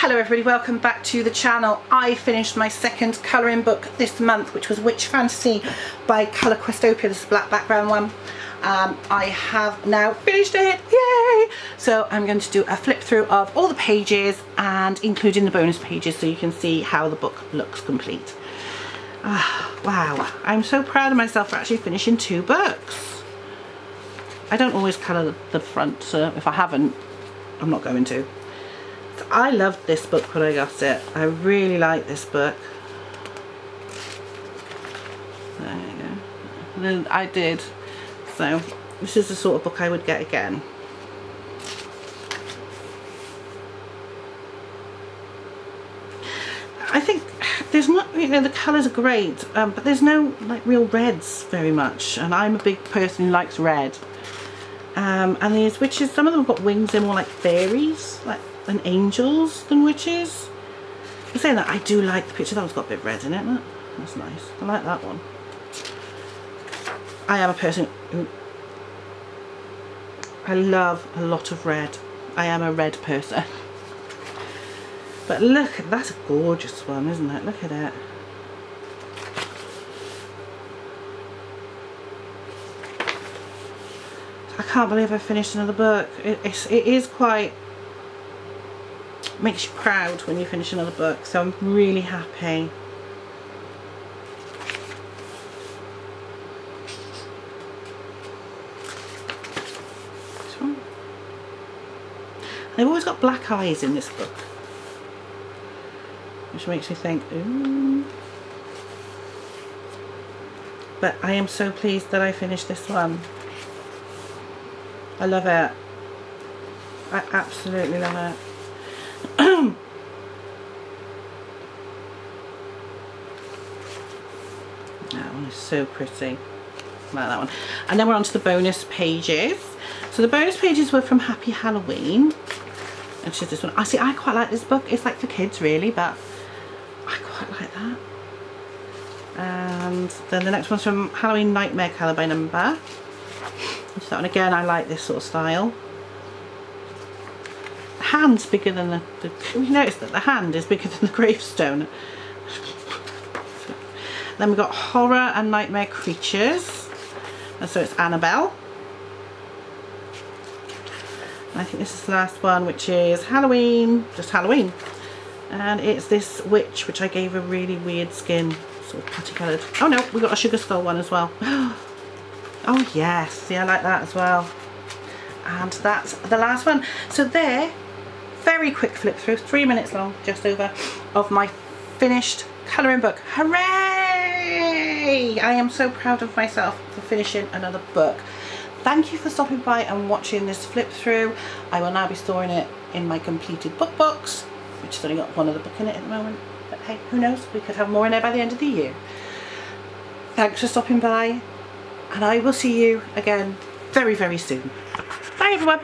Hello everybody, welcome back to the channel. I finished my second colouring book this month, which was Witch Fantasy by Colour Questopia, this black background one. Um, I have now finished it, yay! So I'm going to do a flip through of all the pages and including the bonus pages so you can see how the book looks complete. Ah, wow, I'm so proud of myself for actually finishing two books. I don't always colour the front, so if I haven't, I'm not going to. I loved this book when I got it. I really like this book. There you go. I did. So this is the sort of book I would get again. I think there's not, you know, the colours are great, um, but there's no like real reds very much. And I'm a big person who likes red. Um, and these witches, some of them have got wings, they're more like fairies, like than angels than witches. I'm saying that I do like the picture. That one's got a bit red in it. That's nice. I like that one. I am a person who I love a lot of red. I am a red person. But look, that's a gorgeous one, isn't it? Look at it. I can't believe I finished another book. It, it's, it is quite makes you proud when you finish another book so I'm really happy. They've always got black eyes in this book. Which makes me think ooh. But I am so pleased that I finished this one. I love it. I absolutely love it that one is so pretty. Like that one. And then we're on to the bonus pages. So the bonus pages were from Happy Halloween. And she's this one. I see, I quite like this book. It's like for kids really, but I quite like that. And then the next one's from Halloween Nightmare Colour by Number. That one again, I like this sort of style hand's bigger than the, the you notice that the hand is bigger than the gravestone. Then we've got horror and nightmare creatures. And so it's Annabelle. I think this is the last one which is Halloween just Halloween. And it's this witch which I gave a really weird skin sort of putty coloured. Oh no we got a sugar skull one as well. Oh yes. See I like that as well. And that's the last one. So there very quick flip through, three minutes long, just over, of my finished colouring book. Hooray! I am so proud of myself for finishing another book. Thank you for stopping by and watching this flip through. I will now be storing it in my completed book box, which has only got one other book in it at the moment. But hey, who knows? We could have more in there by the end of the year. Thanks for stopping by, and I will see you again very, very soon. Bye everyone.